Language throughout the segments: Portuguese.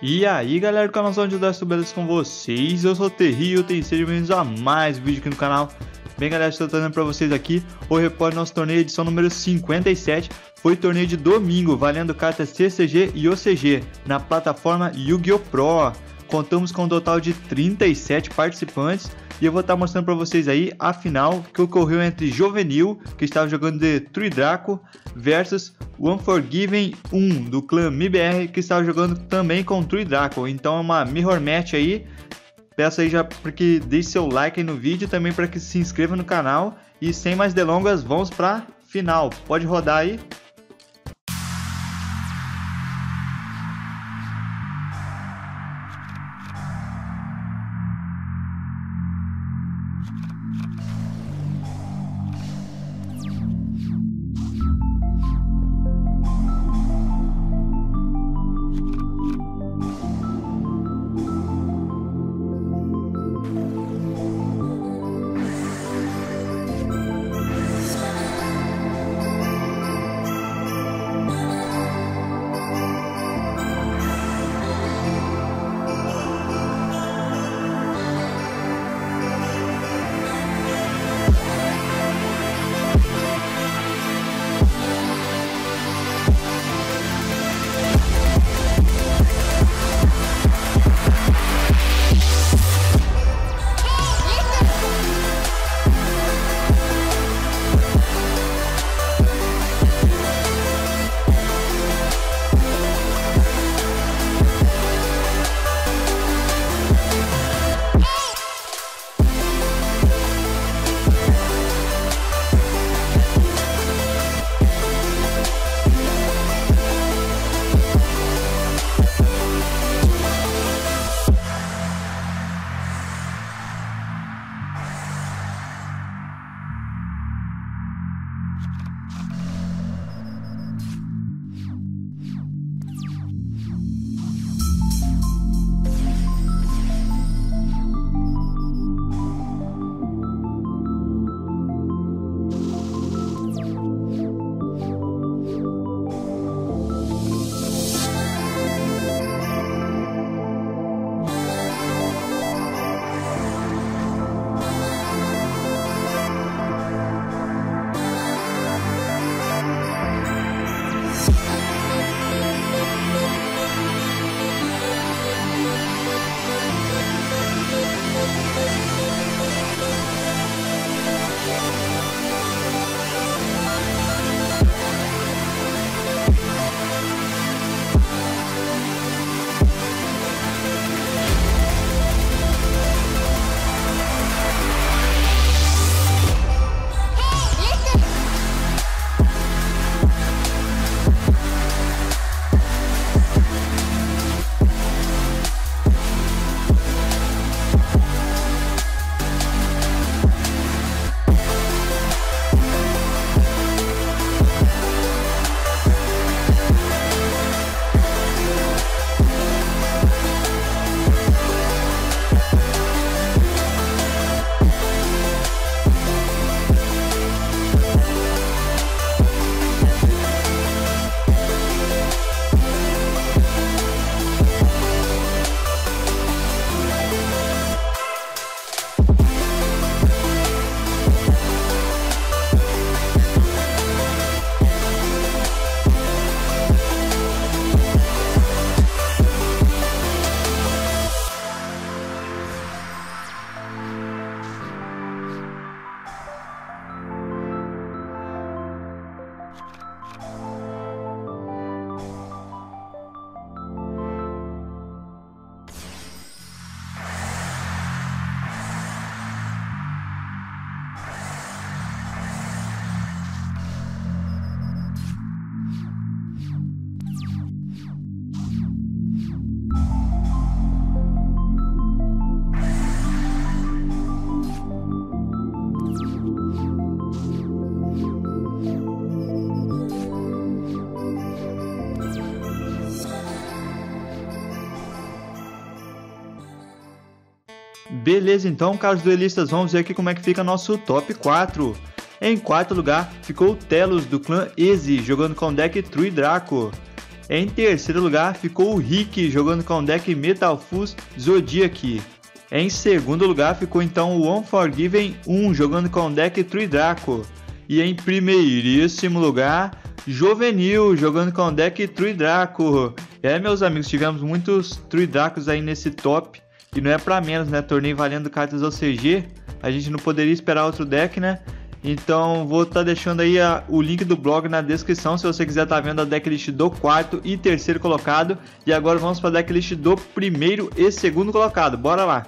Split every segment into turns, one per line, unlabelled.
E aí galera do canal de das Beleza com vocês, eu sou o Terrio, e sejam bem-vindos a mais um vídeo aqui no canal. Bem galera, estou trazendo para vocês aqui o repórter nosso torneio edição número 57 Foi torneio de domingo, valendo cartas CCG e OCG na plataforma Yu-Gi-Oh! Pro. Contamos com um total de 37 participantes e eu vou estar mostrando para vocês aí a final que ocorreu entre Juvenil, que estava jogando de True Draco, versus Unforgiven 1 do clã MIBR, que estava jogando também com True Draco. Então é uma mirror match aí. Peço aí já para que deixe seu like no vídeo, também para que se inscreva no canal. E sem mais delongas, vamos para final. Pode rodar aí. Beleza, então, caros duelistas, vamos ver aqui como é que fica nosso top 4. Em quarto lugar ficou o Telos do clã Easy, jogando com o deck True Draco. Em terceiro lugar ficou o Rick jogando com o deck Metal Fuse Zodiac. Em segundo lugar ficou então o Unforgiven 1 jogando com o deck Tridraco. E em primeiríssimo lugar, Juvenil jogando com o deck Tridraco. É, meus amigos, tivemos muitos Tridracos aí nesse top. E não é para menos, né? Torneio valendo cartas OCG. A gente não poderia esperar outro deck, né? Então vou estar tá deixando aí a, o link do blog na descrição se você quiser estar tá vendo a decklist do quarto e terceiro colocado. E agora vamos para a decklist do primeiro e segundo colocado. Bora lá!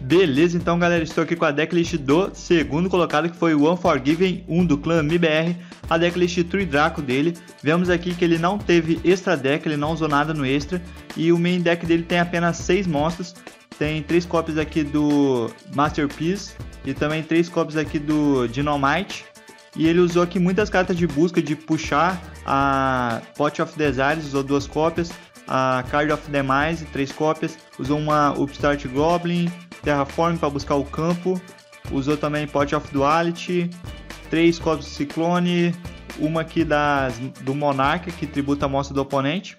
Beleza, então galera, estou aqui com a decklist do segundo colocado, que foi o Unforgiven 1 do clã MBR, a decklist True Draco dele. Vemos aqui que ele não teve extra deck, ele não usou nada no extra, e o main deck dele tem apenas 6 monstros, tem 3 cópias aqui do Masterpiece, e também 3 cópias aqui do Dynamite, e ele usou aqui muitas cartas de busca, de puxar a Pot of Desires, usou duas cópias, a Card of Demise, três cópias, usou uma Upstart Goblin, Terraform para buscar o campo, usou também Pot of Duality, três cópias de Ciclone, uma aqui das, do Monarca, que tributa a mostra do oponente,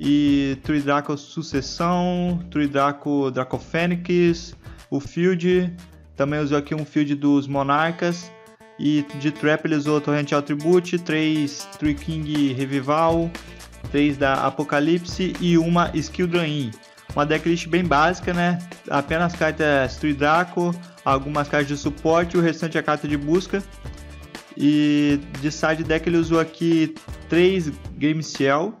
e Draco Sucessão, Draco Draco Fênix, o Field, também usou aqui um Field dos Monarcas, e de Trap ele usou Torrential Tribute, 3 Tree King Revival, 3 da Apocalipse e uma Skill Drain. Uma decklist bem básica, né? Apenas cartas Tridraco, algumas cartas de suporte e o restante é carta de busca. E de side deck ele usou aqui 3 Game Ciel.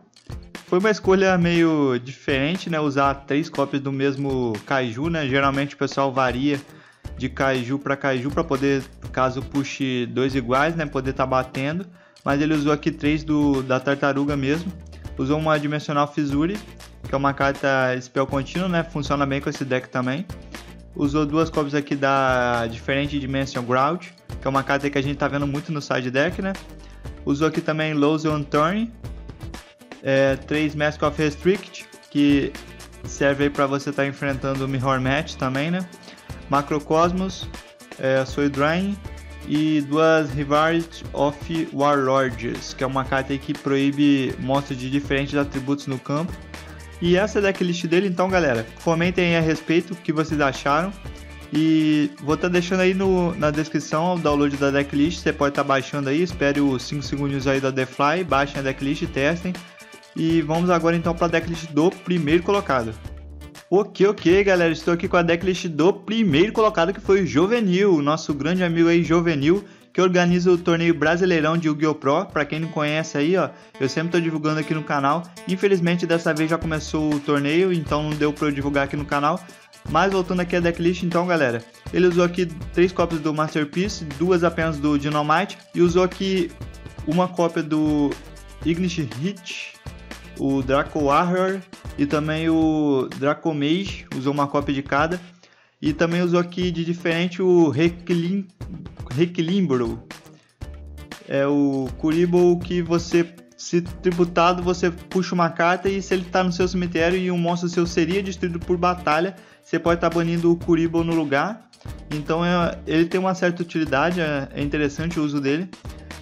Foi uma escolha meio diferente, né? Usar três cópias do mesmo Kaiju, né? Geralmente o pessoal varia de Kaiju para Kaiju para poder, caso puxe dois iguais, né? Poder estar tá batendo. Mas ele usou aqui três do, da tartaruga mesmo. Usou uma Dimensional Fissure que é uma carta spell contínuo, né? Funciona bem com esse deck também. Usou duas cópias aqui da Diferente Dimension Ground, que é uma carta que a gente tá vendo muito no side deck, né? Usou aqui também Lose on Turn, é, 3 Mask of Restrict, que serve aí para você estar tá enfrentando o Mirror Match também, né? Macrocosmos, é, e duas Rivard of Warlords, que é uma carta que proíbe monstros de diferentes atributos no campo e essa é a decklist dele, então galera, comentem a respeito o que vocês acharam. E vou estar tá deixando aí no, na descrição o download da decklist, você pode estar tá baixando aí, espere os 5 segundos aí da Fly, baixem a decklist, testem. E vamos agora então para a decklist do primeiro colocado. Ok, ok, galera, estou aqui com a decklist do primeiro colocado que foi o Juvenil, nosso grande amigo aí Juvenil, que organiza o torneio Brasileirão de Yu-Gi-Oh! Pro. Para quem não conhece aí, ó, eu sempre tô divulgando aqui no canal. Infelizmente dessa vez já começou o torneio, então não deu para eu divulgar aqui no canal. Mas voltando aqui a decklist, então galera, ele usou aqui três cópias do Masterpiece, duas apenas do Dynamite e usou aqui uma cópia do Ignish Hit, o Draco Warrior e também o Draco Mage, usou uma cópia de cada. E também usou aqui de diferente o Requilimbro. É o Kuribo que você, se tributado, você puxa uma carta e se ele está no seu cemitério e um monstro seu seria destruído por batalha, você pode estar tá banindo o Kuribo no lugar. Então é, ele tem uma certa utilidade, é, é, interessante o uso dele.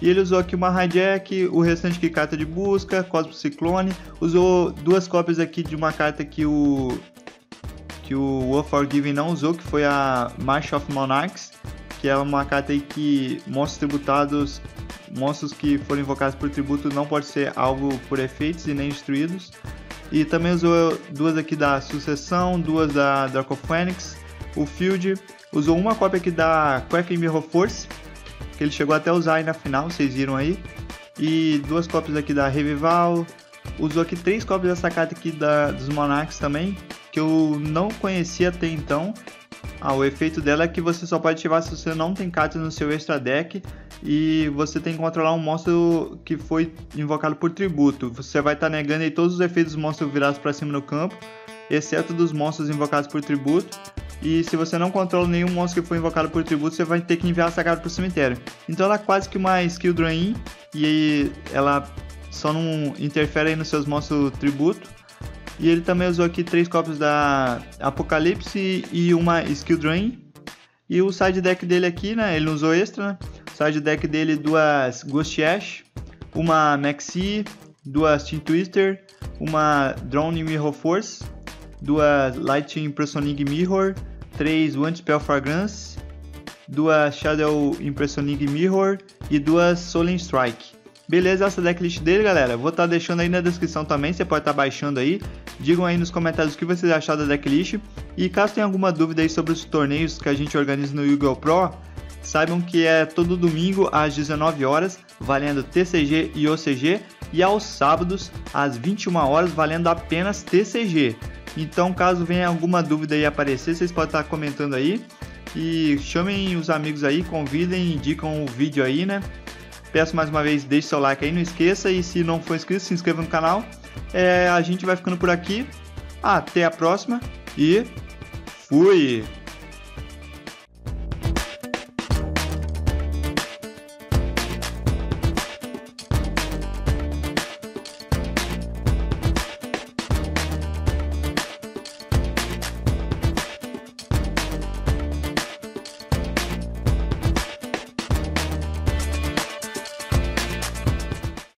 E ele usou aqui uma hijack, o restante que carta de busca, Cosmo Ciclone. Usou duas cópias aqui de uma carta que o que o War Forgiven não usou, que foi a March of Monarchs que é uma carta aí que monstros tributados, monstros que foram invocados por tributo não pode ser alvo por efeitos e nem destruídos. E também usou duas aqui da Sucessão, duas da Draco Phoenix, o Field, usou uma cópia aqui da Quack Mirror Force, que ele chegou até a usar aí na final, vocês viram aí. E duas cópias aqui da Revival, usou aqui três cópias dessa carta aqui da, dos Monarchs também, que eu não conhecia até então, ah, o efeito dela é que você só pode ativar se você não tem cartas no seu extra deck e você tem que controlar um monstro que foi invocado por tributo. Você vai estar tá negando aí todos os efeitos dos monstros virados para cima no campo, exceto dos monstros invocados por tributo. E se você não controla nenhum monstro que foi invocado por tributo, você vai ter que enviar essa carta para o cemitério. Então ela é quase que uma skill drain e ela só não interfere aí nos seus monstros tributo. E ele também usou aqui três cópias da Apocalipse e uma Skill Drain. E o side deck dele aqui, né? Ele usou extra, né? O side deck dele duas Ghost Ash, uma Maxi, duas Team Twister, uma Drone Mirror Force, duas Light Impressioning Mirror, três One Spell Fragrance, duas Shadow Impressioning Mirror e duas Solen Strike. Beleza, essa decklist dele, galera. Vou estar tá deixando aí na descrição também, você pode estar tá baixando aí. Digam aí nos comentários o que vocês acharam da decklist. E caso tenha alguma dúvida aí sobre os torneios que a gente organiza no Yu-Gi-Oh! Pro, saibam que é todo domingo às 19 horas, valendo TCG e OCG, e aos sábados às 21 horas, valendo apenas TCG. Então, caso venha alguma dúvida aí aparecer, vocês podem estar comentando aí. E chamem os amigos aí, convidem, indicam o vídeo aí, né? Peço mais uma vez, deixe seu like aí, não esqueça. E se não for inscrito, se inscreva no canal. É, a gente vai ficando por aqui. Até a próxima e fui!